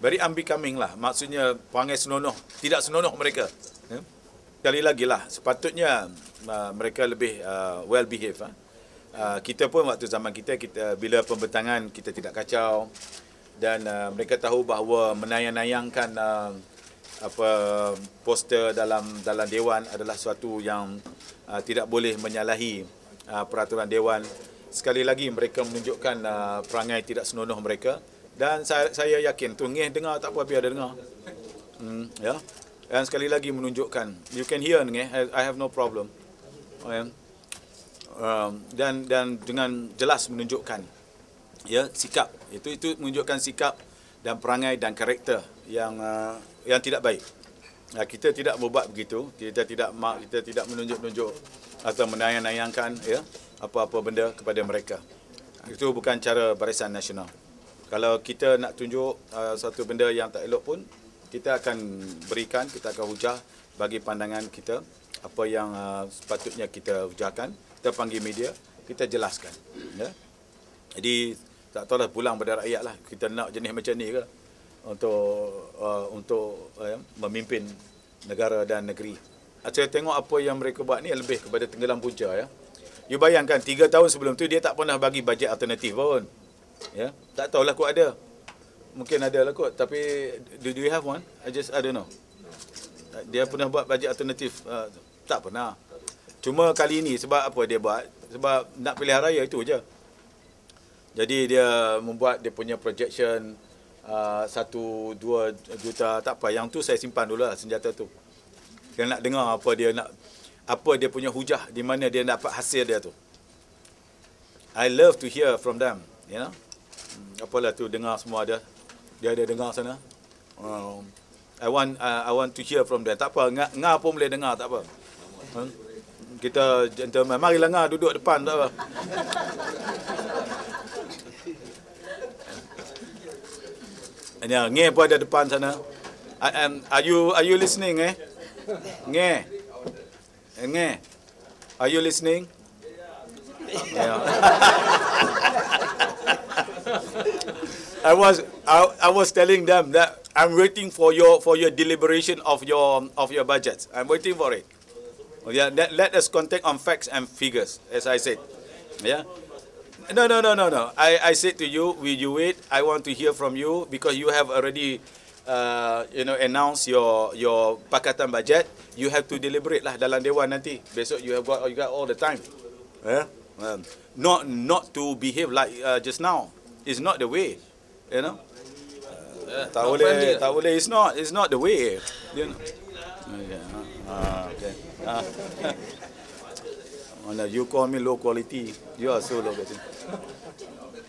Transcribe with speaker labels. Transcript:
Speaker 1: very unbecoming lah. Maksudnya perangai senonoh, tidak senonoh mereka. Ya. Sekali lagi lah, sepatutnya uh, mereka lebih uh, well behave. Uh. Uh, kita pun waktu zaman kita, kita bila pembentangan kita tidak kacau dan uh, mereka tahu bahawa menayang-nayangkan uh, apa poster dalam dalam dewan adalah suatu yang uh, tidak boleh menyalahi uh, peraturan dewan. Sekali lagi mereka menunjukkan uh, perangai tidak senonoh mereka dan saya saya yakin tu ngeh dengar tak apa biar dia dengar. Hmm, ya. Dan sekali lagi menunjukkan you can hear ngeh I have no problem. Okay. Um, dan dan dengan jelas menunjukkan ya sikap itu itu menunjukkan sikap dan perangai dan karakter yang uh, yang tidak baik. Nah, kita tidak berbuat begitu. Kita tidak mak kita tidak menunjuk-nunjuk atau menayang-nayangkan ya apa-apa benda kepada mereka. Itu bukan cara Barisan Nasional. Kalau kita nak tunjuk uh, satu benda yang tak elok pun, kita akan berikan, kita akan hujah bagi pandangan kita apa yang uh, sepatutnya kita hujahkan. Kita panggil media, kita jelaskan. Ya. Jadi tak tahulah pulang pada rakyat lah. Kita nak jenis macam ni ke? untuk uh, untuk uh, memimpin negara dan negeri. Saya tengok apa yang mereka buat ni lebih kepada tenggelam punca ya. You bayangkan tiga tahun sebelum tu dia tak pernah bagi bajet alternatif pun. Ya, tak tahulah kot ada. Mungkin ada lah kot tapi do, do you have one? I just I don't know. Dia pernah buat bajet alternatif uh, tak pernah. Cuma kali ini sebab apa dia buat? Sebab nak pilihan raya itu je. Jadi dia membuat dia punya projection uh, satu dua juta tak apa yang tu saya simpan dulu lah senjata tu saya nak dengar apa dia nak apa dia punya hujah di mana dia dapat hasil dia tu I love to hear from them you know apalah tu dengar semua dia dia ada dengar sana um, I want uh, I want to hear from them tak apa ngah, ngah pun boleh dengar tak apa hmm? kita gentleman marilah ngah duduk depan tak apa Ya, nge pun ada depan sana. I am are you are you listening eh? Nge. Nge. Are you listening? Yeah. I was I, I was telling them that I'm waiting for your for your deliberation of your of your budgets. I'm waiting for it. Yeah, let, let us contact on facts and figures, as I said. Yeah. No, no, no, no, no. I, I said to you, will you wait? I want to hear from you because you have already, uh, you know, announced your your pakatan budget. You have to deliberate lah dalam dewan nanti. Besok you have got you got all the time. Yeah. Um, not not to behave like uh, just now. It's not the way. You know. Uh, tak boleh. It's not, it's not the way. You know. Okay. Uh, okay. Uh, you call me low quality. You are so low quality.